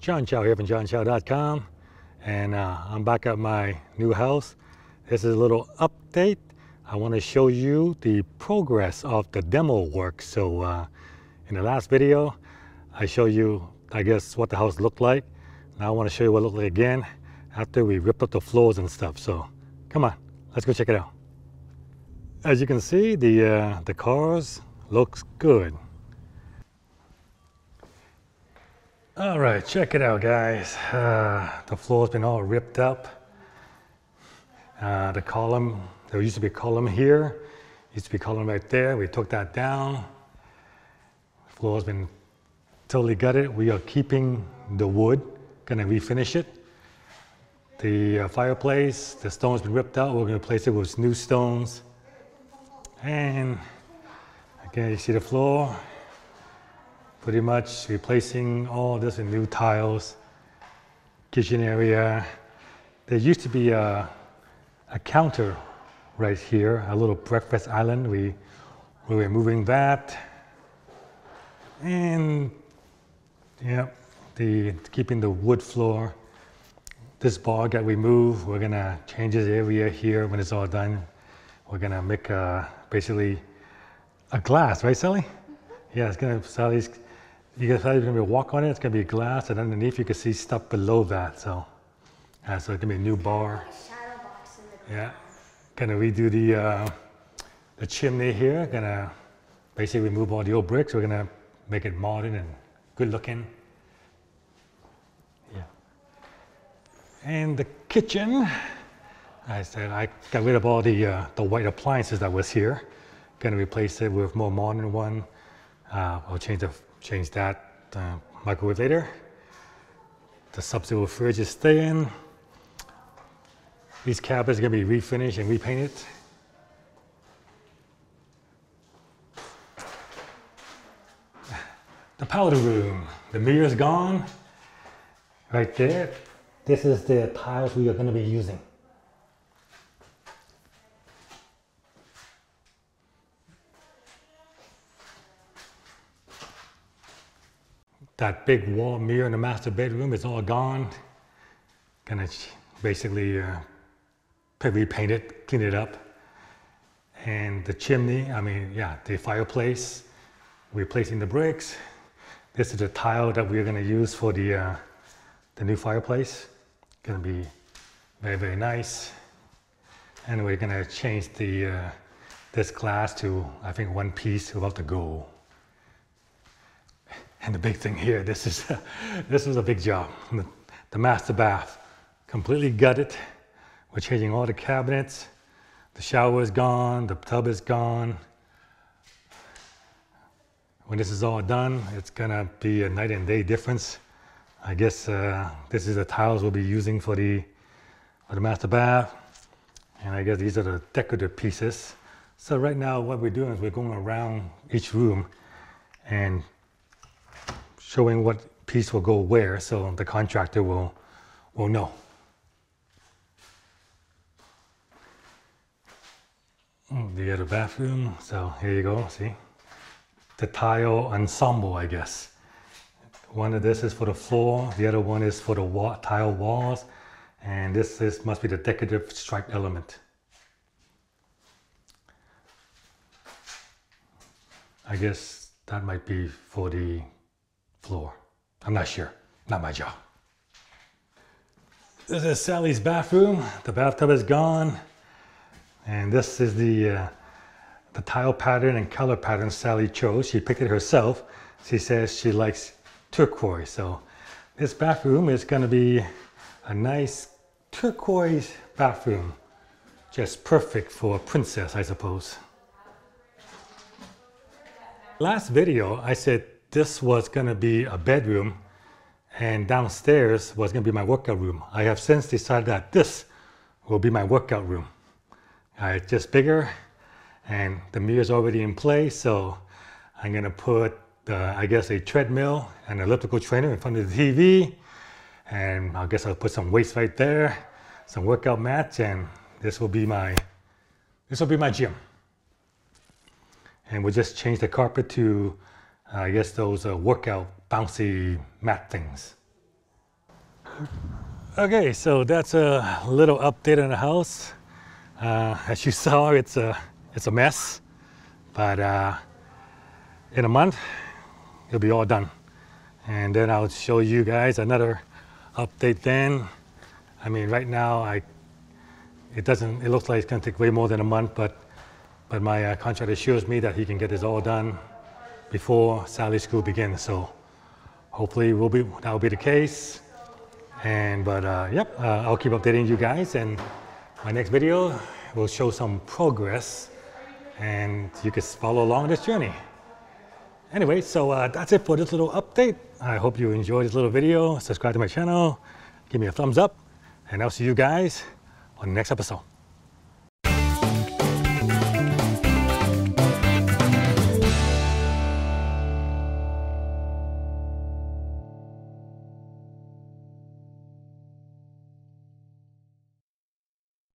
John Chow here from johnchow.com and uh, I'm back at my new house. This is a little update. I want to show you the progress of the demo work. So uh, in the last video, I showed you, I guess, what the house looked like. Now I want to show you what it looked like again after we ripped up the floors and stuff. So come on, let's go check it out. As you can see, the, uh, the cars looks good. All right, check it out, guys. Uh, the floor's been all ripped up. Uh, the column, there used to be a column here. Used to be a column right there. We took that down. The Floor's been totally gutted. We are keeping the wood, gonna refinish it. The uh, fireplace, the stone's been ripped out. We're gonna replace it with new stones. And again, you see the floor, pretty much replacing all this with new tiles, kitchen area. There used to be a, a counter right here, a little breakfast island. We, we were moving that. And yeah, the, keeping the wood floor. This bar got removed. We're gonna change this area here when it's all done. We're gonna make a, basically a glass, right, Sally? Mm-hmm. Yeah, it's gonna, Sally's, you guys Sally's gonna be a walk on it. It's gonna be glass, and underneath you can see stuff below that. So, uh, so it's gonna be a new bar. Yeah, gonna redo the uh, the chimney here. Gonna basically remove all the old bricks. We're gonna make it modern and good looking. Yeah. And the kitchen. I said I got rid of all the, uh, the white appliances that was here. Gonna replace it with more modern one. Uh, I'll change, the, change that uh, microwave later. The sub-zero fridge is staying. These cabinets are gonna be refinished and repainted. The powder room, the mirror's gone. Right there, this is the tiles we are gonna be using. That big wall mirror in the master bedroom is all gone. Gonna basically uh, repaint it, clean it up. And the chimney, I mean, yeah, the fireplace, replacing the bricks. This is the tile that we're gonna use for the, uh, the new fireplace. Gonna be very, very nice. And we're gonna change the, uh, this glass to, I think, one piece about to go. And the big thing here, this is, this is a big job. The, the master bath, completely gutted. We're changing all the cabinets. The shower is gone, the tub is gone. When this is all done, it's gonna be a night and day difference. I guess uh, this is the tiles we'll be using for the, for the master bath. And I guess these are the decorative pieces. So right now what we're doing is we're going around each room and showing what piece will go where so the contractor will, will know. Hmm, the other bathroom, so here you go, see? The tile ensemble, I guess. One of this is for the floor, the other one is for the wall, tile walls, and this is, must be the decorative stripe element. I guess that might be for the floor. I'm not sure. Not my job. This is Sally's bathroom. The bathtub is gone. And this is the, uh, the tile pattern and color pattern Sally chose. She picked it herself. She says she likes turquoise. So this bathroom is going to be a nice turquoise bathroom. Just perfect for a princess, I suppose. Last video, I said this was going to be a bedroom and downstairs was going to be my workout room. I have since decided that this will be my workout room. Uh, it's just bigger and the mirror is already in place so I'm going to put I guess a treadmill and elliptical trainer in front of the TV and I guess I'll put some weights right there, some workout mats and this will be my this will be my gym. And we'll just change the carpet to I guess those uh, workout bouncy mat things. Okay, so that's a little update on the house. Uh, as you saw, it's a it's a mess, but uh, in a month it'll be all done, and then I'll show you guys another update. Then, I mean, right now I it doesn't. It looks like it's to take way more than a month, but but my uh, contract assures me that he can get this all done before Saturday school begins. So hopefully, will be that will be the case. And but uh, yep, uh, I'll keep updating you guys. And my next video will show some progress, and you can follow along this journey. Anyway, so uh, that's it for this little update. I hope you enjoyed this little video. Subscribe to my channel, give me a thumbs up, and I'll see you guys on the next episode.